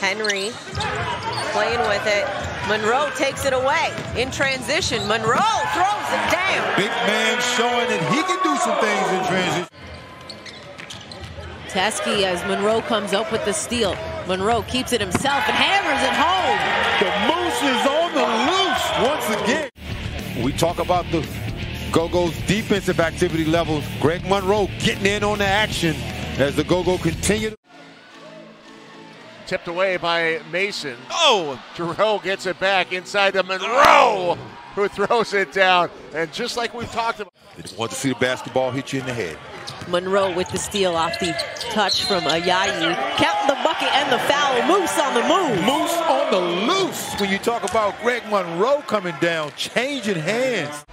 Henry playing with it. Monroe takes it away in transition. Monroe throws it down. Big man showing that he can do some things in transition. Teske as Monroe comes up with the steal. Monroe keeps it himself and hammers it home. The Moose is on the loose once again. We talk about the Go-Go's defensive activity levels. Greg Monroe getting in on the action as the Go-Go continue. Tipped away by Mason. Oh! Jarreau gets it back inside to Monroe, who throws it down. And just like we've talked about. Want to see the basketball hit you in the head. Monroe with the steal off the touch from Ayayi. Count the bucket and the foul. Moose on the move. Moose on the loose. When you talk about Greg Monroe coming down, changing hands.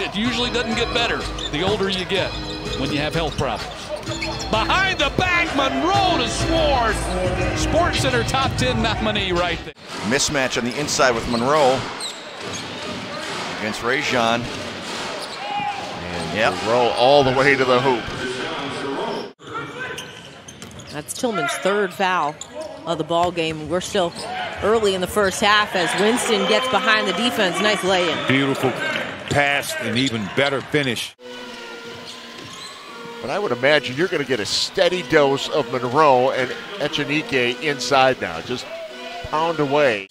It usually doesn't get better the older you get when you have health problems. Behind the back, Monroe to Sword. Sports Center top 10 nominee right there. Mismatch on the inside with Monroe against Rajon. And yep. roll all the way to the hoop. That's Tillman's third foul of the ball game. We're still early in the first half as Winston gets behind the defense. Nice lay-in. Beautiful pass and even better finish. But I would imagine you're going to get a steady dose of Monroe and Echenique inside now. Just pound away.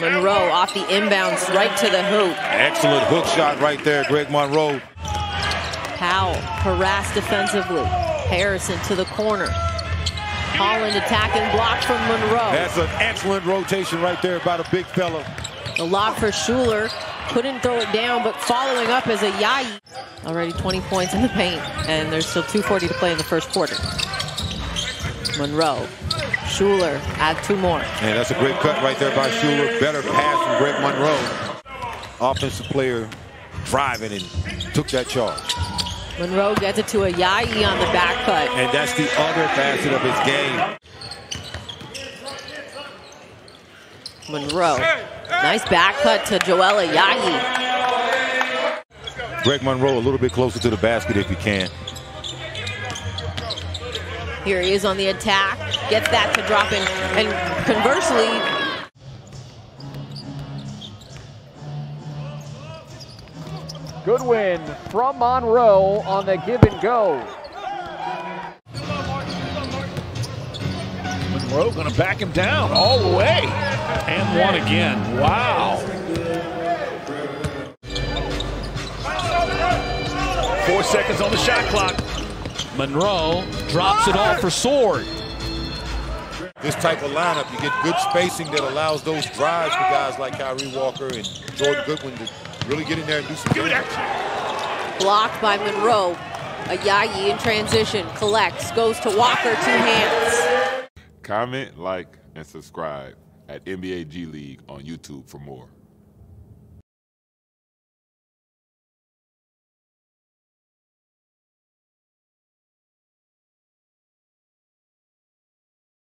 Monroe off the inbounds right to the hoop. Excellent hook shot right there, Greg Monroe. Powell harassed defensively. Harrison to the corner. Holland attacking block from Monroe. That's an excellent rotation right there by the big fella. The lob for Schuler. Couldn't throw it down, but following up as Ayayi. Already 20 points in the paint, and there's still 2.40 to play in the first quarter. Monroe. Schuler add two more. And that's a great cut right there by Schuler. Better pass from Greg Monroe. Offensive player driving and took that charge. Monroe gets it to Ayayi on the back cut. And that's the other facet of his game. Monroe. Nice back cut to Joel Ayayi. Greg Monroe a little bit closer to the basket if he can. Here he is on the attack. Gets that to drop in. And conversely, Goodwin from Monroe on the give and go. Monroe going to back him down all the way. And one again. Wow. Four seconds on the shot clock. Monroe drops it off for Sword. This type of lineup, you get good spacing that allows those drives for guys like Kyree Walker and Jordan Goodwin to really get in there and do some damage. Blocked by Monroe. Ayayi in transition. Collects. Goes to Walker. Two hands. Comment, like, and subscribe at NBA G League on YouTube for more.